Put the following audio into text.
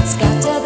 Scattered